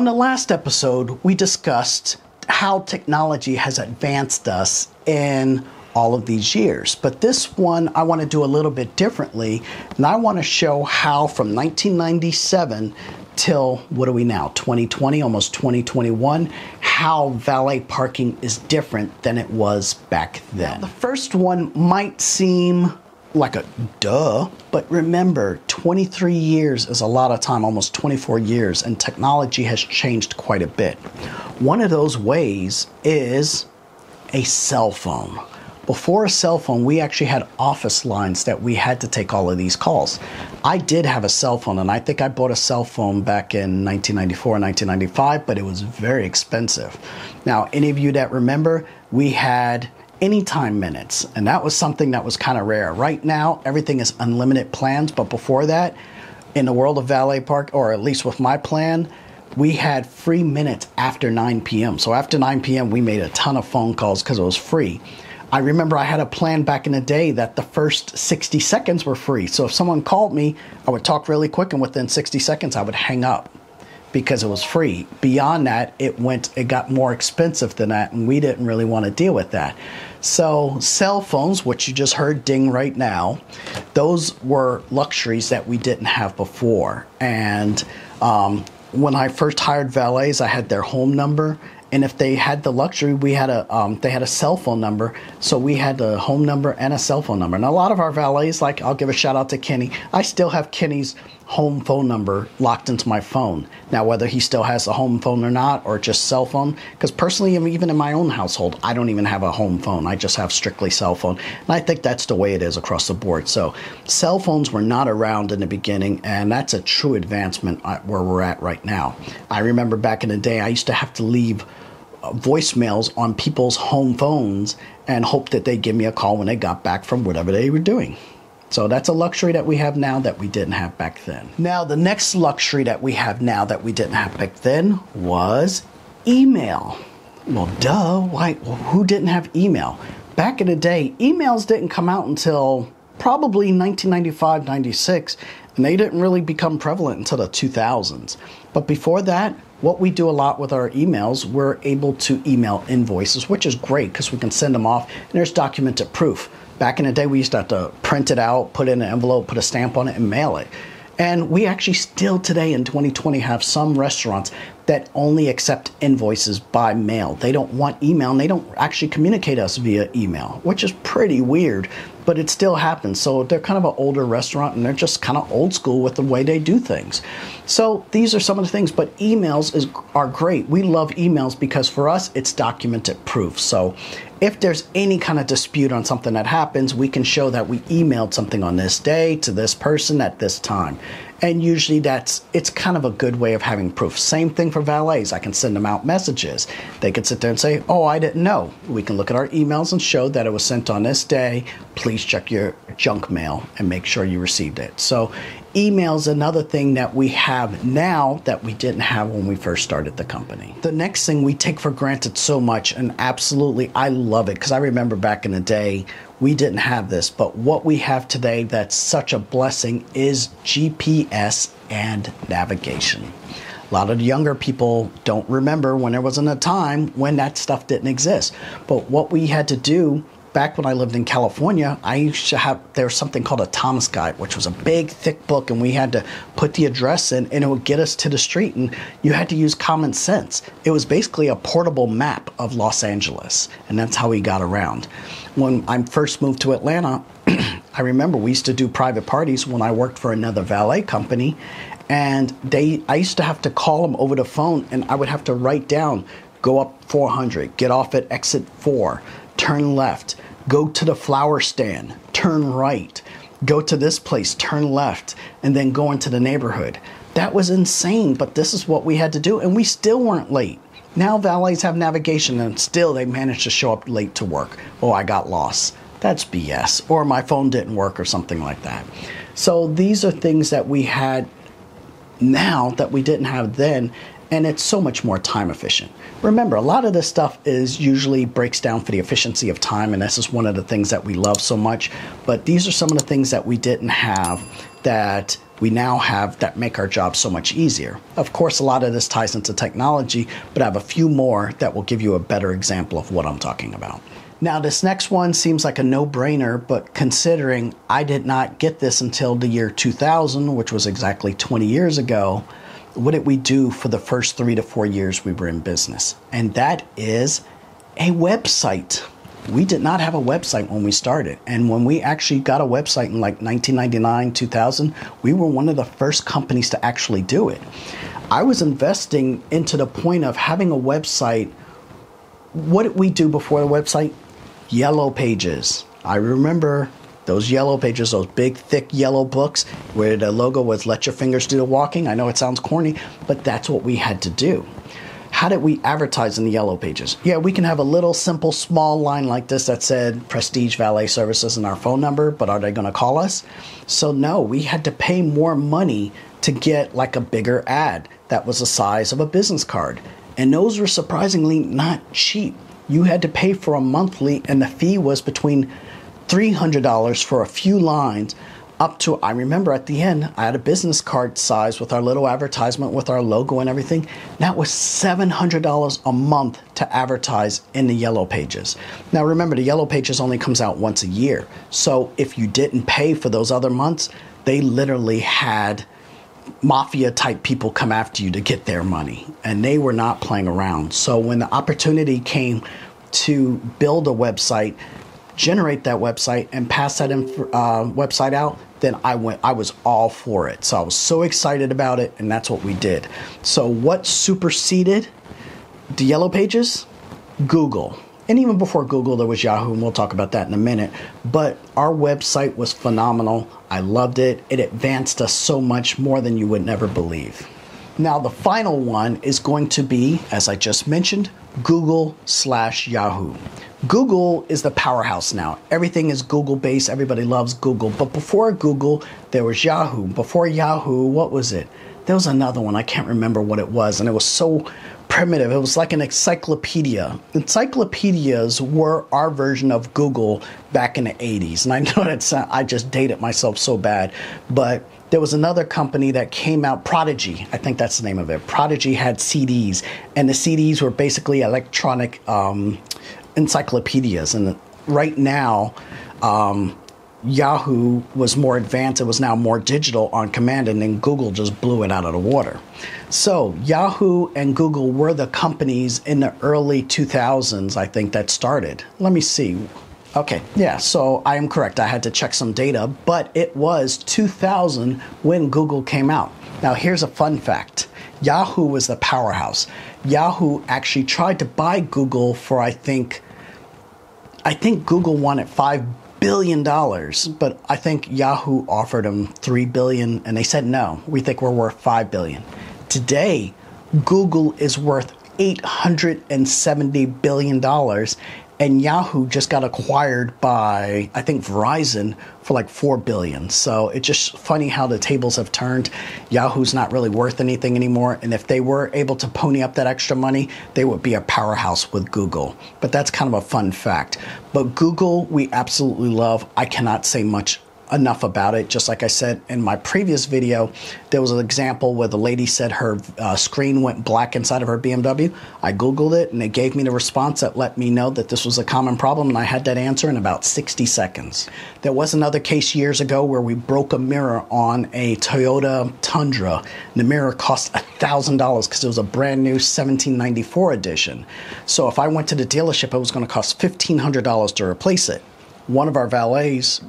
On the last episode, we discussed how technology has advanced us in all of these years. But this one I want to do a little bit differently, and I want to show how from 1997 till what are we now 2020 almost 2021 how valet parking is different than it was back then the first one might seem like a duh, but remember, 23 years is a lot of time, almost 24 years, and technology has changed quite a bit. One of those ways is a cell phone. Before a cell phone, we actually had office lines that we had to take all of these calls. I did have a cell phone, and I think I bought a cell phone back in 1994, 1995, but it was very expensive. Now, any of you that remember, we had anytime minutes, and that was something that was kind of rare. Right now, everything is unlimited plans, but before that, in the world of valet park, or at least with my plan, we had free minutes after 9 p.m. So after 9 p.m., we made a ton of phone calls because it was free. I remember I had a plan back in the day that the first 60 seconds were free. So if someone called me, I would talk really quick, and within 60 seconds, I would hang up because it was free. Beyond that, it went, it got more expensive than that, and we didn't really want to deal with that. So cell phones, which you just heard ding right now, those were luxuries that we didn't have before. And um, when I first hired valets, I had their home number and if they had the luxury, we had a um, they had a cell phone number, so we had a home number and a cell phone number. And a lot of our valets, like I'll give a shout out to Kenny, I still have Kenny's home phone number locked into my phone. Now, whether he still has a home phone or not, or just cell phone, because personally, even in my own household, I don't even have a home phone. I just have strictly cell phone, and I think that's the way it is across the board. So, cell phones were not around in the beginning, and that's a true advancement where we're at right now. I remember back in the day, I used to have to leave voicemails on people's home phones and hope that they give me a call when they got back from whatever they were doing. So that's a luxury that we have now that we didn't have back then. Now, the next luxury that we have now that we didn't have back then was email. Well, duh, why? Well, who didn't have email? Back in the day, emails didn't come out until probably 1995, 96, and they didn't really become prevalent until the 2000s. But before that, what we do a lot with our emails, we're able to email invoices, which is great because we can send them off and there's documented proof. Back in the day, we used to have to print it out, put it in an envelope, put a stamp on it, and mail it. And we actually still today in 2020 have some restaurants that only accept invoices by mail. They don't want email and they don't actually communicate us via email, which is pretty weird, but it still happens. So they're kind of an older restaurant and they're just kind of old school with the way they do things. So these are some of the things, but emails is are great. We love emails because for us it's documented proof. So if there's any kind of dispute on something that happens, we can show that we emailed something on this day to this person at this time. And usually that's it's kind of a good way of having proof. Same thing for valets. I can send them out messages. They could sit there and say, "Oh, I didn't know." We can look at our emails and show that it was sent on this day. Please check your junk mail and make sure you received it. So email is another thing that we have now that we didn't have when we first started the company. The next thing we take for granted so much, and absolutely I love it because I remember back in the day we didn't have this, but what we have today that's such a blessing is GPS and navigation. A lot of younger people don't remember when there wasn't a time when that stuff didn't exist. But what we had to do back when I lived in California, I used to have there was something called a Thomas Guide, which was a big, thick book, and we had to put the address in, and it would get us to the street. And you had to use common sense. It was basically a portable map of Los Angeles, and that's how we got around. When I first moved to Atlanta, I remember we used to do private parties when I worked for another valet company, and they I used to have to call them over the phone, and I would have to write down. Go up 400, get off at exit 4, turn left, go to the flower stand, turn right, go to this place, turn left, and then go into the neighborhood. That was insane, but this is what we had to do, and we still weren't late. Now valets have navigation, and still they managed to show up late to work. Oh, I got lost. That's BS. Or my phone didn't work, or something like that. So these are things that we had now that we didn't have then, and it's so much more time efficient. Remember, a lot of this stuff is usually breaks down for the efficiency of time, and this is one of the things that we love so much. But these are some of the things that we didn't have that we now have that make our job so much easier. Of course, a lot of this ties into technology, but I have a few more that will give you a better example of what I'm talking about. Now, this next one seems like a no brainer, but considering I did not get this until the year 2000, which was exactly 20 years ago, what did we do for the first three to four years we were in business? And that is a website. We did not have a website when we started. And when we actually got a website in like 1999, 2000, we were one of the first companies to actually do it. I was investing into the point of having a website. What did we do before the website? Yellow pages. I remember those yellow pages, those big, thick yellow books where the logo was let your fingers do the walking. I know it sounds corny, but that's what we had to do. How did we advertise in the yellow pages? Yeah, we can have a little simple small line like this that said Prestige Valet Services and our phone number, but are they going to call us? So, no, we had to pay more money to get like a bigger ad that was the size of a business card. And those were surprisingly not cheap. You had to pay for a monthly, and the fee was between $300 for a few lines up to I remember at the end I had a business card size with our little advertisement with our logo and everything. That was $700 a month to advertise in the yellow pages. Now remember the yellow pages only comes out once a year. So if you didn't pay for those other months, they literally had mafia type people come after you to get their money and they were not playing around. So when the opportunity came to build a website generate that website and pass that inf- uh, website out, then I went. I was all for it. So I was so excited about it, and that's what we did. So what superseded the Yellow Pages? Google. And even before Google, there was Yahoo, and we'll talk about that in a minute. But our website was phenomenal. I loved it. It advanced us so much more than you would never believe. Now, the final one is going to be, as I just mentioned, Google slash Yahoo. Google is the powerhouse now. Everything is Google based. Everybody loves Google. But before Google, there was Yahoo. Before Yahoo, what was it? There was another one. I can't remember what it was. And it was so primitive. It was like an encyclopedia. Encyclopedias were our version of Google back in the 80s. And I know that I just dated myself so bad. But there was another company that came out, Prodigy, I think that's the name of it. Prodigy had CDs, and the CDs were basically electronic um, encyclopedias. And right now, um, Yahoo was more advanced. It was now more digital on command, and then Google just blew it out of the water. So, Yahoo and Google were the companies in the early 2000s, I think, that started. Let me see. Okay, yeah, so I am correct. I had to check some data, but it was 2000 when Google came out. Now, here's a fun fact Yahoo was the powerhouse. Yahoo actually tried to buy Google for, I think, I think Google wanted five billion dollars, but I think Yahoo offered them three billion, and they said no. We think we're worth five billion. Today, Google is worth 870 billion dollars and Yahoo just got acquired by I think Verizon for like 4 billion. So it's just funny how the tables have turned. Yahoo's not really worth anything anymore and if they were able to pony up that extra money, they would be a powerhouse with Google. But that's kind of a fun fact. But Google we absolutely love. I cannot say much enough about it. Just like I said in my previous video, there was an example where the lady said her uh, screen went black inside of her BMW. I Googled it and it gave me the response that let me know that this was a common problem, and I had that answer in about 60 seconds. There was another case years ago where we broke a mirror on a Toyota Tundra. The mirror cost $1,000 because it was a brand new 1794 edition. So if I went to the dealership, it was going to cost $1,500 to replace it. One of our valets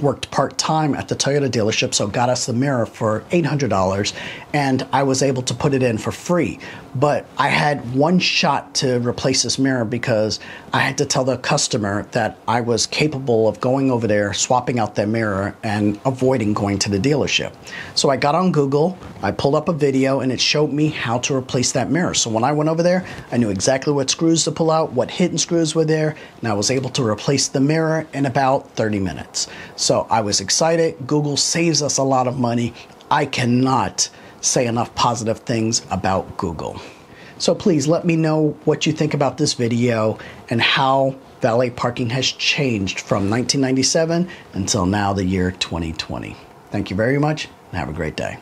worked part time at the Toyota dealership, so got us the mirror for $800, and I was able to put it in for free. But I had one shot to replace this mirror because I had to tell the customer that I was capable of going over there, swapping out their mirror, and avoiding going to the dealership. So I got on Google, I pulled up a video, and it showed me how to replace that mirror. So when I went over there, I knew exactly what screws to pull out, what hidden screws were there, and I was able to replace the mirror in about 30 minutes. So I was excited. Google saves us a lot of money. I cannot say enough positive things about Google. So please let me know what you think about this video and how valet parking has changed from 1997 until now, the year 2020. Thank you very much. and have a great day.